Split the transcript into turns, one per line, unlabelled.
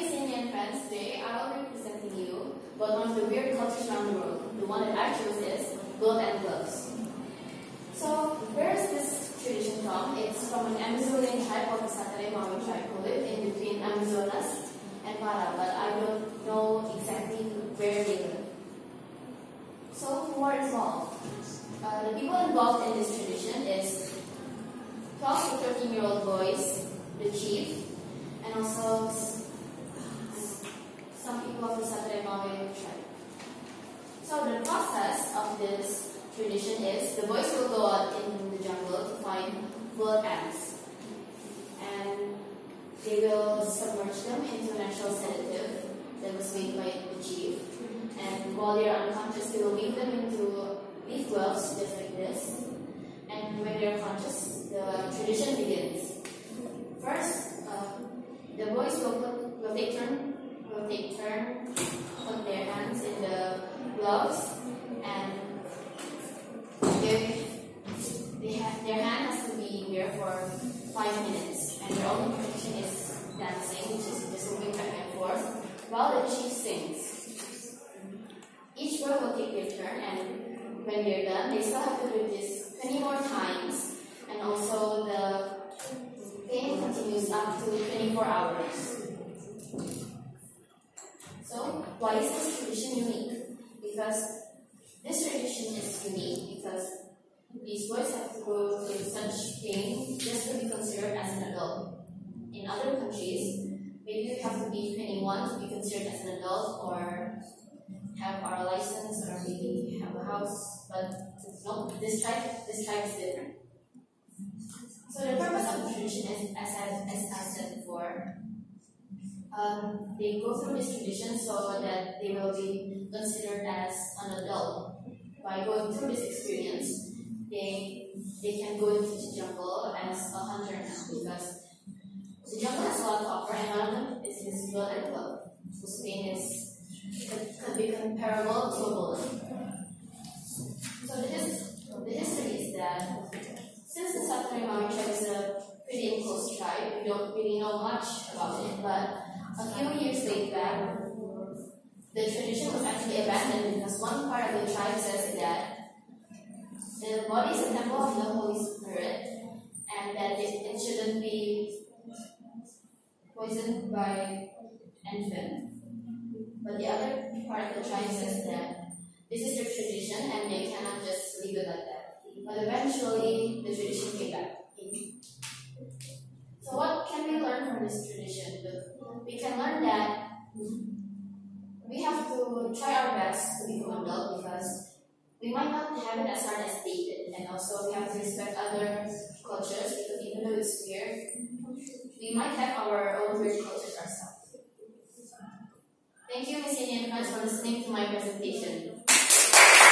Miss Indian friends. Today I will be presenting you about one of the weird cultures around the world. The one that I chose is bullet ant gloves. So, where is this tradition from? It's from an Amazonian tribe called the Sateré-Mawé tribe who live in between Amazonas and Para, but I don't know exactly where they live. So, who are involved? Uh, the people involved in this tradition is 12 to 13 year old boys, the chief, and also So the process of this tradition is the boys will go out in the jungle to find bullet ants. And they will submerge them into a natural sedative that was made by the chief. And while they are unconscious they will weave them into leaf gloves just like this. And when they are conscious the tradition begins. First, uh, the boys will, put, will take turn will take turn put their hands in the gloves and they, they have, their hand has to be there for five minutes and their only protection is dancing, which is just moving back and forth while the chief sings. Each boy will take their turn and when they're done, they still have to do this 20 more times and also the game continues up to 24 hours. So, why is this tradition unique? Because this tradition is unique because these boys have to go through such pain just to be considered as an adult. In other countries, maybe you have to be 21 to be considered as an adult or have our license or maybe have a house, but no, this tribe, this tribe is different. So the purpose of the tradition is, as I, as I said before, um, they go through this tradition so that they will be considered as an adult. By going through this experience, they they can go into the jungle as a hunter now because the jungle has a lot to offer, and one of them is this bullet ant glove, whose is could be comparable to a bullet. So the, his, the history is that since the Sateré-Mawé tribe is a pretty enclosed tribe, we don't really know much about it, but a few years later, the tradition was actually abandoned because one part of the tribe says that the body is a temple of the Holy Spirit and that it, it shouldn't be poisoned by anything. But the other part of the tribe says that this is their tradition and they cannot just leave it like that. But eventually, the tradition came back. So, what can we learn from this tradition? We can learn that to try our best to become adult because we might not have it as hard as they did, and also we have to respect other cultures because even though it's weird, we might have our own weird cultures ourselves. Thank you, Miss Indian friends, for listening to my presentation.